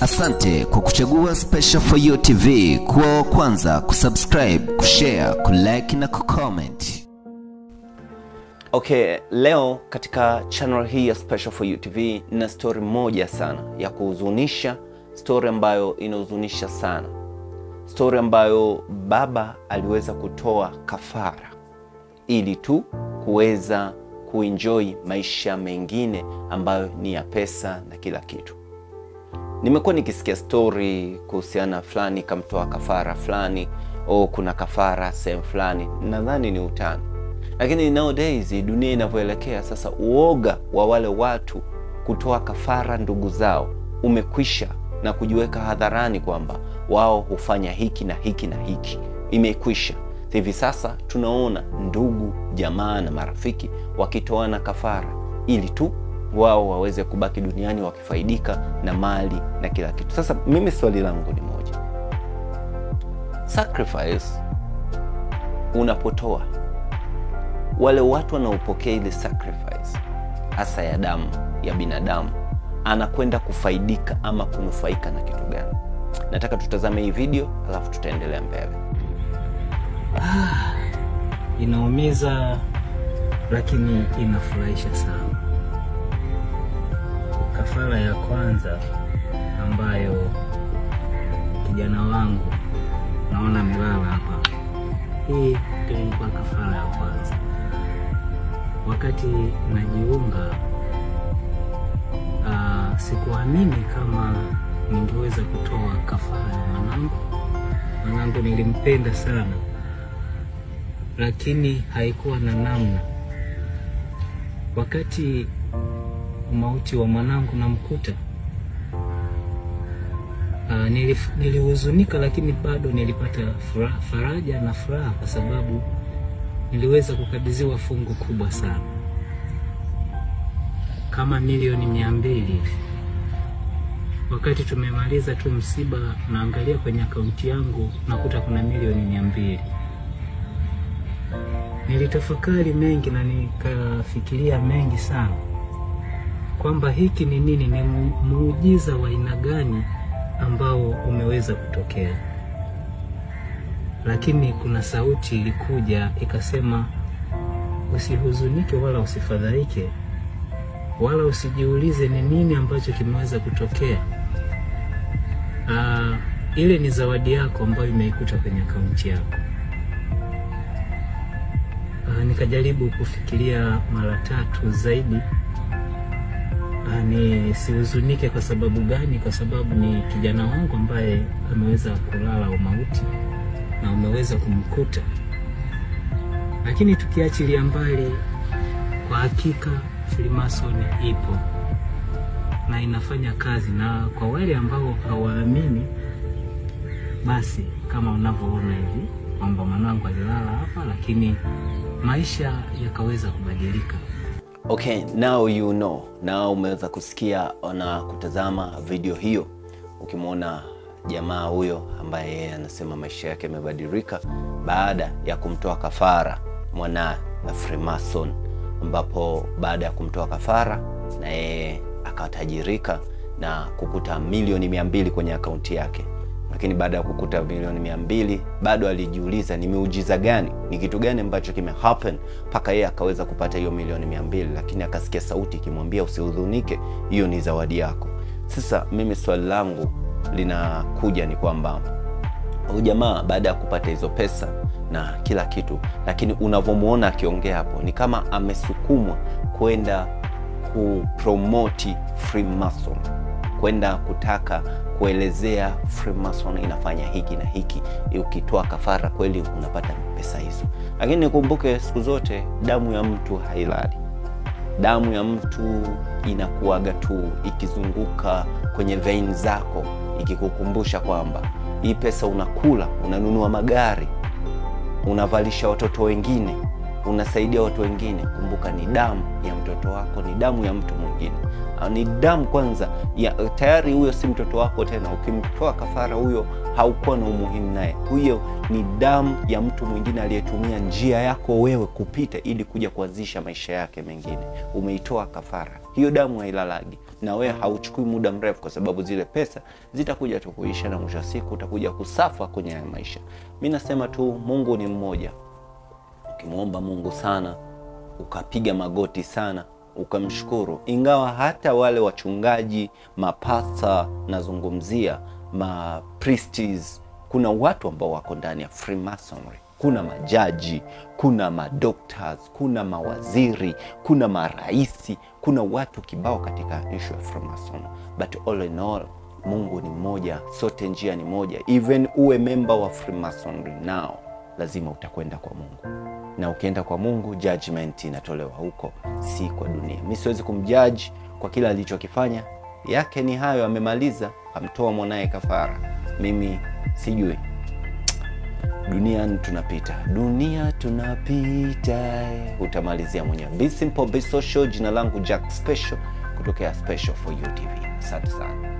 Asante kwa kuchagua Special For You TV kuwa wa kwanza kusubscribe, kushare, kulike na kucomment. Okay, leo katika channel hii ya Special For You TV na story moja sana ya kuhuzunisha, story ambayo inahuzunisha sana, story ambayo baba aliweza kutoa kafara ili tu kuweza kuenjoy maisha mengine ambayo ni ya pesa na kila kitu. Nimekuwa nikisikia stori kuhusiana fulani kamtoa kafara fulani, o kuna kafara sehemu fulani, nadhani ni utano lakini nowadays dunia inavyoelekea sasa, uoga wa wale watu kutoa kafara ndugu zao umekwisha na kujiweka hadharani kwamba wao hufanya hiki na hiki na hiki, imekwisha. Hivi sasa tunaona ndugu jamaa na marafiki wakitoana kafara. Ili tu wao waweze kubaki duniani wakifaidika na mali na kila kitu. Sasa mimi swali langu ni moja, sacrifice unapotoa, wale watu wanaopokea ile sacrifice hasa ya damu ya binadamu, anakwenda kufaidika ama kunufaika na kitu gani? Nataka tutazame hii video alafu tutaendelea mbele. Ah, inaumiza lakini inafurahisha sana. Kafara ya kwanza ambayo kijana wangu naona amelala hapa, hii ndio ilikuwa kafara ya kwanza. Wakati najiunga, ah, sikuamini kama ningeweza kutoa kafara ya mwanangu. Mwanangu nilimpenda sana lakini haikuwa na namna. Wakati mauti wa mwanangu namkuta, uh, nilihuzunika, lakini bado nilipata faraja na furaha kwa sababu niliweza kukabidhiwa fungu kubwa sana kama milioni mia mbili. Wakati tumemaliza tu msiba, naangalia kwenye akaunti yangu nakuta kuna milioni mia mbili. Nilitafakari mengi na nikafikiria mengi sana kwamba hiki ni nini, ni muujiza wa aina gani ambao umeweza kutokea. Lakini kuna sauti ilikuja ikasema, usihuzunike wala usifadhaike wala usijiulize ni nini ambacho kimeweza kutokea. Aa, ile ni zawadi yako ambayo imeikuta kwenye akaunti yako. Aa, nikajaribu kufikiria mara tatu zaidi. Uh, nisihuzunike kwa sababu gani? Kwa sababu ni kijana wangu ambaye ameweza kulala umauti na umeweza kumkuta. Lakini tukiachilia mbali, kwa hakika Freemason ipo na inafanya kazi, na kwa wale ambao hawaamini, basi kama unavyoona hivi kwamba mwanangu alilala hapa, lakini maisha yakaweza kubadilika. Okay, now you know. Now umeweza kusikia na kutazama video hiyo, ukimwona jamaa huyo ambaye yeye anasema maisha yake yamebadilika baada ya kumtoa kafara mwana na Freemason, ambapo baada ya kumtoa kafara na yeye akatajirika na kukuta milioni mia mbili kwenye akaunti yake lakini baada ya kukuta milioni mia mbili bado alijiuliza ni miujiza gani, ni kitu gani ambacho kime happen mpaka yeye akaweza kupata hiyo milioni mia mbili lakini akasikia sauti ikimwambia usihudhunike, hiyo ni zawadi yako. Sasa mimi swali langu linakuja ni kwamba huyu jamaa baada ya kupata hizo pesa na kila kitu, lakini unavyomwona akiongea hapo ni kama amesukumwa kwenda kupromoti Freemason kwenda kutaka kuelezea Freemason inafanya hiki na hiki, ukitoa kafara kweli unapata pesa hizo. Lakini nikumbuke siku zote, damu ya mtu hailali. Damu ya mtu inakuaga tu ikizunguka kwenye vein zako, ikikukumbusha kwamba hii pesa unakula, unanunua magari, unavalisha watoto wengine, unasaidia watu wengine. Kumbuka ni damu ya mtoto wako, ni damu ya mtu mwingine ni damu kwanza ya tayari, huyo si mtoto wako tena. Ukimtoa kafara, huyo haukuwa na umuhimu naye. Huyo ni damu ya mtu mwingine aliyetumia njia yako wewe kupita ili kuja kuanzisha maisha yake mengine. Umeitoa kafara, hiyo damu hailalagi na wewe hauchukui muda mrefu kwa sababu zile pesa zitakuja tu kuisha na mwisho wa siku utakuja kusafa kwenye maisha mi nasema tu mungu ni mmoja ukimwomba mungu sana ukapiga magoti sana ukamshukuru. Ingawa hata wale wachungaji mapasta nazungumzia mapristis kuna watu ambao wako ndani ya freemasonry. Kuna majaji kuna madoctors kuna mawaziri kuna maraisi kuna watu kibao katika ishu ya freemason but all in all mungu ni mmoja sote njia ni moja. Even uwe memba wa freemasonry nao lazima utakwenda kwa mungu. Na ukienda kwa mungu judgment inatolewa huko si kwa dunia. Mi siwezi kumjaji kwa kile alichokifanya. Yake ni hayo amemaliza. Amtoa mwanaye kafara. Mimi sijui. Duniani tunapita. Dunia tunapita. Utamalizia mwenyewe. Jina langu jack special kutokea special for you tv asante sana